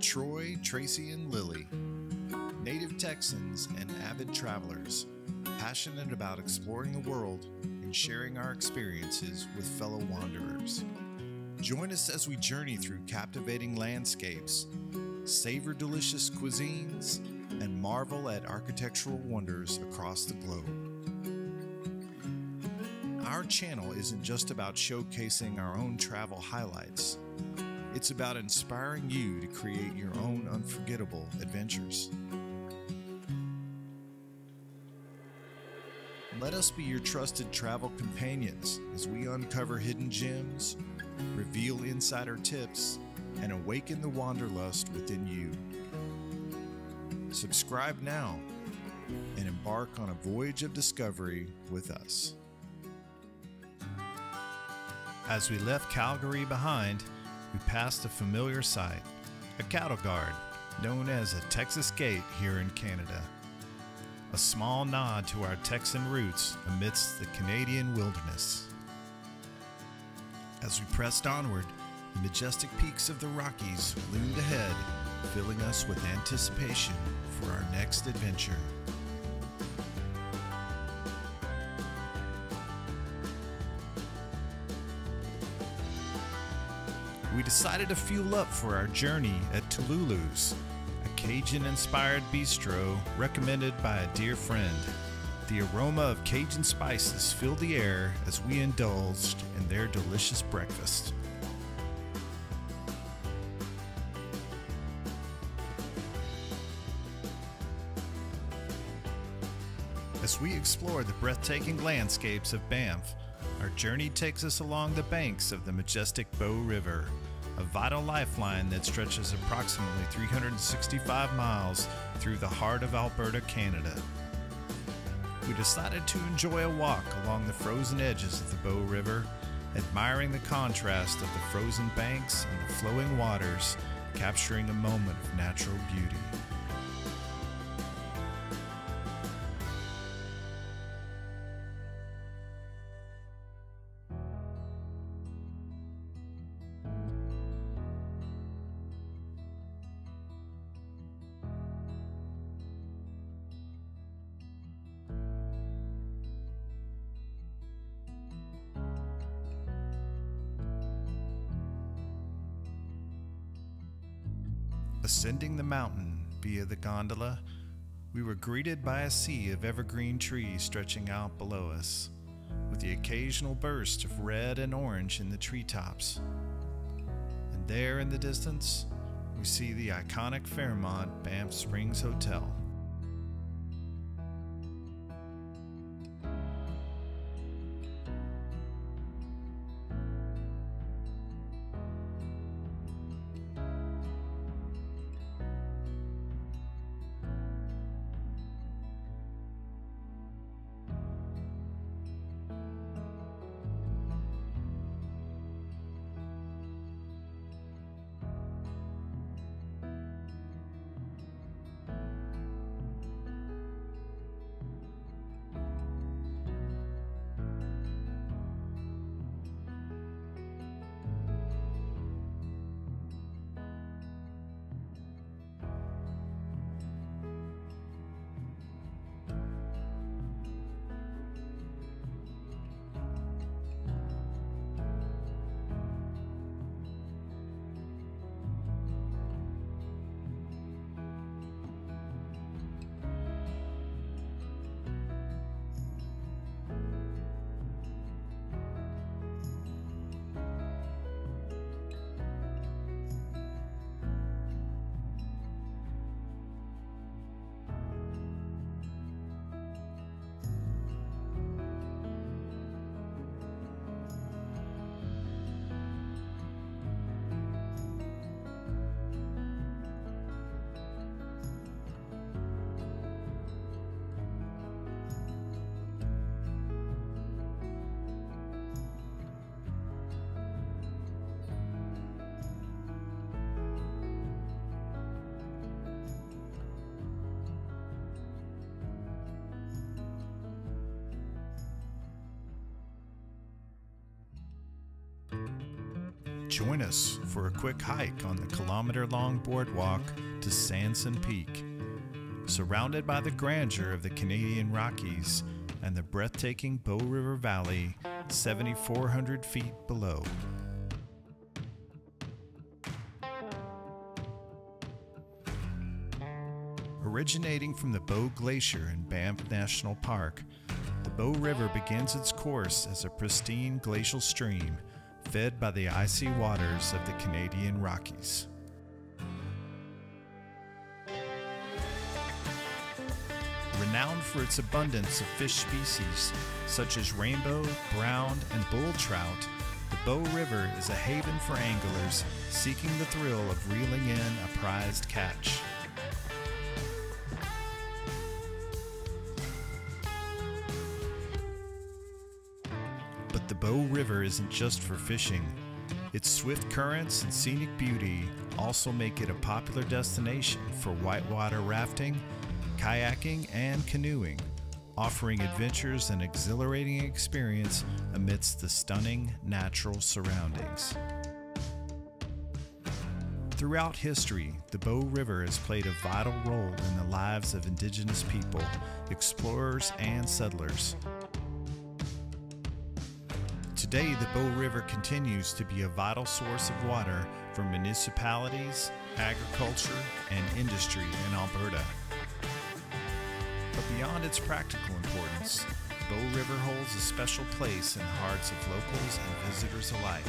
Troy, Tracy, and Lily, native Texans and avid travelers, passionate about exploring the world and sharing our experiences with fellow wanderers. Join us as we journey through captivating landscapes, savor delicious cuisines, and marvel at architectural wonders across the globe. Our channel isn't just about showcasing our own travel highlights. It's about inspiring you to create your own unforgettable adventures. Let us be your trusted travel companions as we uncover hidden gems, reveal insider tips, and awaken the wanderlust within you. Subscribe now and embark on a voyage of discovery with us. As we left Calgary behind, we passed a familiar sight a cattle guard known as a Texas Gate here in Canada. A small nod to our Texan roots amidst the Canadian wilderness. As we pressed onward, the majestic peaks of the Rockies loomed ahead, filling us with anticipation for our next adventure. We decided to fuel up for our journey at Tooloulou's, a Cajun inspired bistro recommended by a dear friend. The aroma of Cajun spices filled the air as we indulged in their delicious breakfast. As we explore the breathtaking landscapes of Banff, our journey takes us along the banks of the majestic Bow River, a vital lifeline that stretches approximately 365 miles through the heart of Alberta, Canada. We decided to enjoy a walk along the frozen edges of the Bow River, admiring the contrast of the frozen banks and the flowing waters, capturing a moment of natural beauty. Ascending the mountain via the gondola, we were greeted by a sea of evergreen trees stretching out below us, with the occasional burst of red and orange in the treetops. And there in the distance, we see the iconic Fairmont Banff Springs Hotel. Join us for a quick hike on the kilometer long boardwalk to Sanson Peak. Surrounded by the grandeur of the Canadian Rockies and the breathtaking Bow River Valley, 7,400 feet below. Originating from the Bow Glacier in Banff National Park, the Bow River begins its course as a pristine glacial stream fed by the icy waters of the Canadian Rockies. Renowned for its abundance of fish species such as rainbow, brown, and bull trout, the Bow River is a haven for anglers seeking the thrill of reeling in a prized catch. The Bow River isn't just for fishing. Its swift currents and scenic beauty also make it a popular destination for whitewater rafting, kayaking, and canoeing, offering adventures and exhilarating experience amidst the stunning natural surroundings. Throughout history, the Bow River has played a vital role in the lives of indigenous people, explorers, and settlers. Today, the Bow River continues to be a vital source of water for municipalities, agriculture, and industry in Alberta. But beyond its practical importance, Bow River holds a special place in the hearts of locals and visitors alike.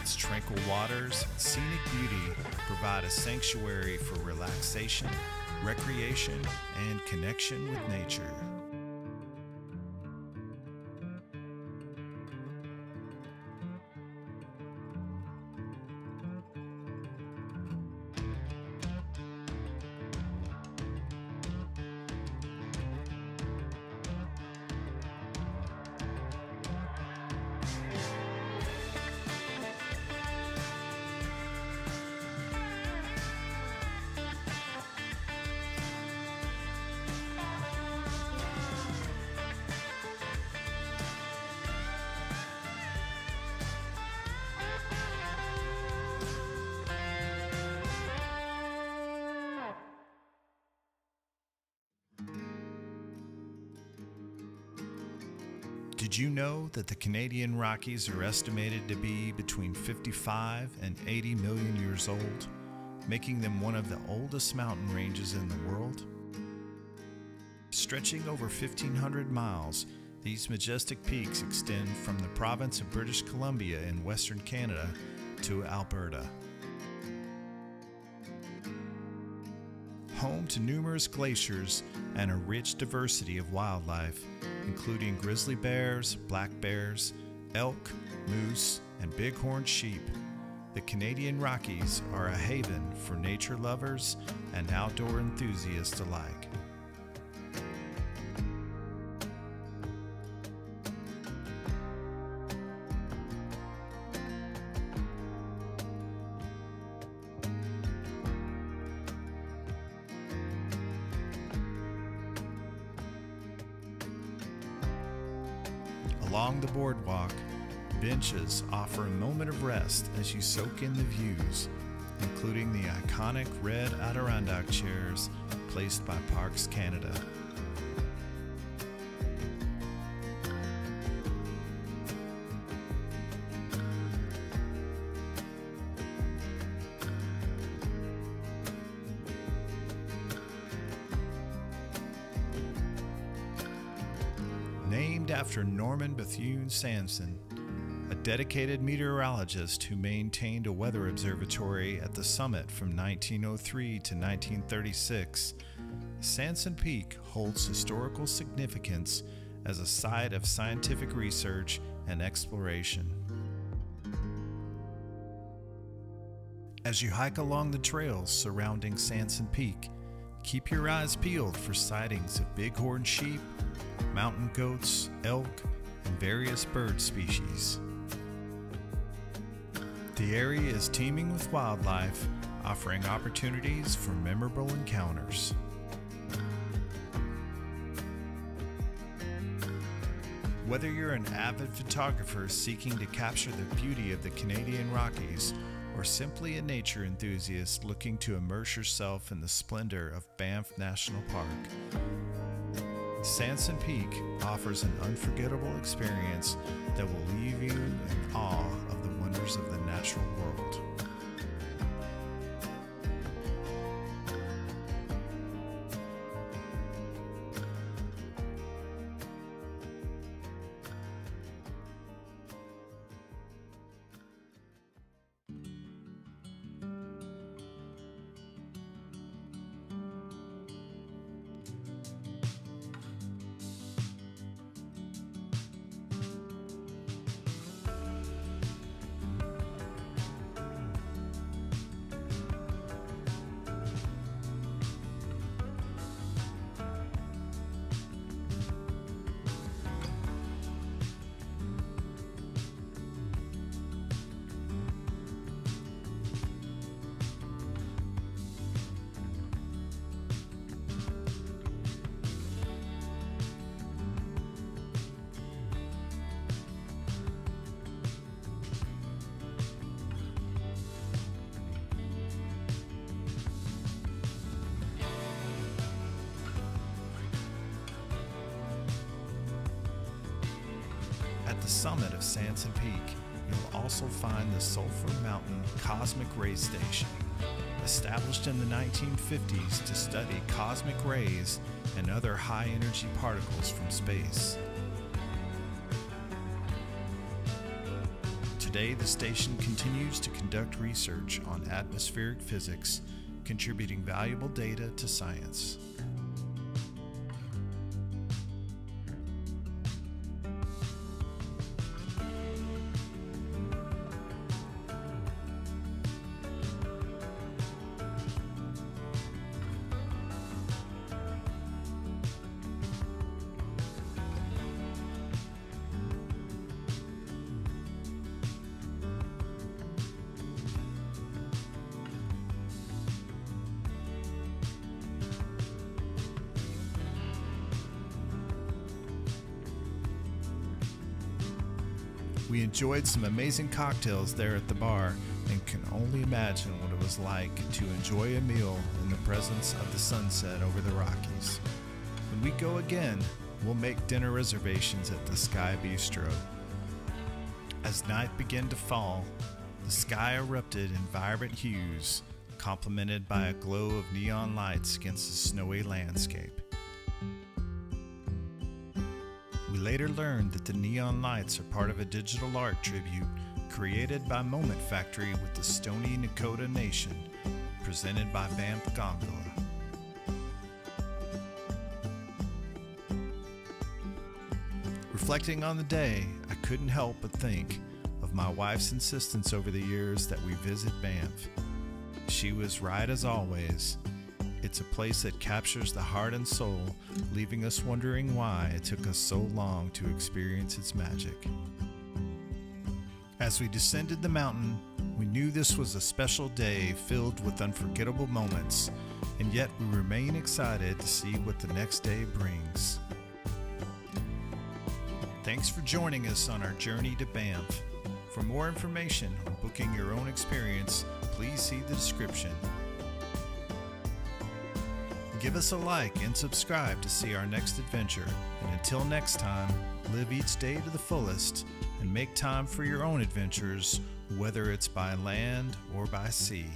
Its tranquil waters and scenic beauty provide a sanctuary for relaxation, recreation, and connection with nature. Did you know that the Canadian Rockies are estimated to be between 55 and 80 million years old, making them one of the oldest mountain ranges in the world? Stretching over 1,500 miles, these majestic peaks extend from the province of British Columbia in western Canada to Alberta. Home to numerous glaciers and a rich diversity of wildlife, including grizzly bears, black bears, elk, moose, and bighorn sheep. The Canadian Rockies are a haven for nature lovers and outdoor enthusiasts alike. Along the boardwalk, benches offer a moment of rest as you soak in the views, including the iconic red Adirondack chairs placed by Parks Canada. After Norman Bethune Sanson, a dedicated meteorologist who maintained a weather observatory at the summit from 1903 to 1936, Sanson Peak holds historical significance as a site of scientific research and exploration. As you hike along the trails surrounding Sanson Peak, keep your eyes peeled for sightings of bighorn sheep, mountain goats, elk, and various bird species. The area is teeming with wildlife, offering opportunities for memorable encounters. Whether you're an avid photographer seeking to capture the beauty of the Canadian Rockies, or simply a nature enthusiast looking to immerse yourself in the splendor of Banff National Park, Sanson Peak offers an unforgettable experience that will leave you in awe of the wonders of the natural world. Summit of Sanson Peak, you'll also find the Sulphur Mountain Cosmic Ray Station, established in the 1950s to study cosmic rays and other high energy particles from space. Today, the station continues to conduct research on atmospheric physics, contributing valuable data to science. We enjoyed some amazing cocktails there at the bar and can only imagine what it was like to enjoy a meal in the presence of the sunset over the Rockies. When we go again, we'll make dinner reservations at the Sky Bistro. As night began to fall, the sky erupted in vibrant hues, complemented by a glow of neon lights against the snowy landscape. Later learned that the neon lights are part of a digital art tribute created by Moment Factory with the Stoney Nakoda Nation, presented by Banff Gondola. Reflecting on the day, I couldn't help but think of my wife's insistence over the years that we visit Banff. She was right as always. It's a place that captures the heart and soul, leaving us wondering why it took us so long to experience its magic. As we descended the mountain, we knew this was a special day filled with unforgettable moments, and yet we remain excited to see what the next day brings. Thanks for joining us on our journey to Banff. For more information on booking your own experience, please see the description. Give us a like and subscribe to see our next adventure. And until next time, live each day to the fullest and make time for your own adventures, whether it's by land or by sea.